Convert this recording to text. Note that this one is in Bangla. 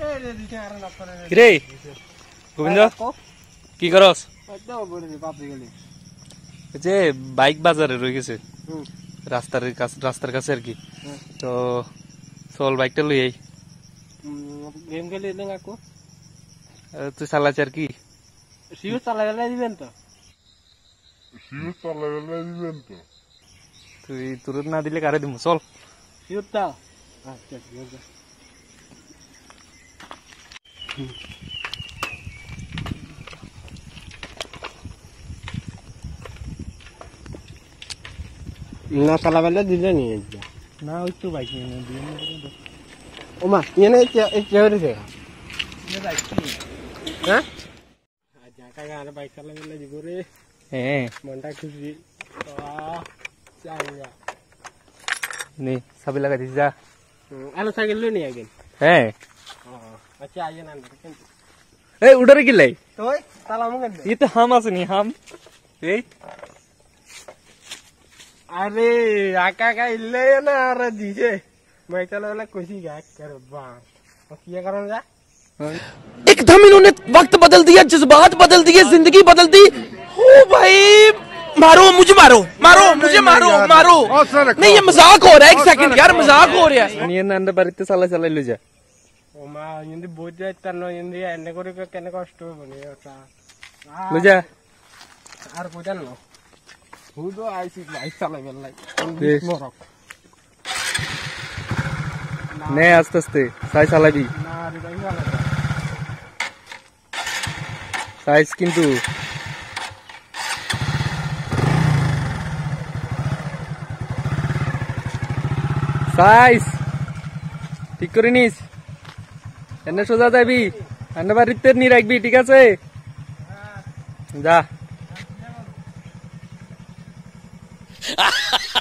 করে? গোবিন্দ কি। করস? গেলি। যে বাইক বাজারে রয়ে গেছে। রাস্তার কাছে রাস্তার কাছে আর কি। তো চল বাইকটা লই আই গেম খেলে দেন আকো তুই চালাচ্ছি আর কি? সিও চালা গেলে দিবেন তো? Sius চালাবেলা দিবেন তো। তুই তুরত না দিলে কারে দিব চল। সিও তা। আচ্ছা ঠিক আছে। না চালা বেলা দিলে নিয়ে যা না ওই তো বাইক নিয়ে ওমা এনে চেয়ারে হ্যাঁ আচ্ছা কাকা আর বাইক চালা বেলা দিব রে হ্যাঁ। মনটা খুশি। চাঙ্গা নে চাবি লাগাই দিস যা। আলো সাইকেল লো নি একদিন হ্যাঁ। ए उधर गेले तोय चला मग इथं हम असं तो नाही हम। ए। अरे आका का इल्ले ना अरे दीजे। मैं चला खुशी गाय कर बाय करा जा एकदम इन्होंने वक्त बदल दिया जज्बात बदल दिए ज़िंदगी बदल दी। हो भाई मारो मुझे मारो मारो मुझे मारो मारो। नहीं ये मज़ाक हो रहा है एक सेकंड यार मज़ाक हो रहा है। ये नंद बरित साला साला ले जा। Oma, ini bocah tanah ini, enak orang ke kena kostum ni, আস্তে আস্তে সাইজ চালাবি সাইজ কিন্তু সাইজ ঠিক করে নিস এনে সোজা যাবি। এনে বাড়িতে নি রাখবি ঠিক আছে? যা।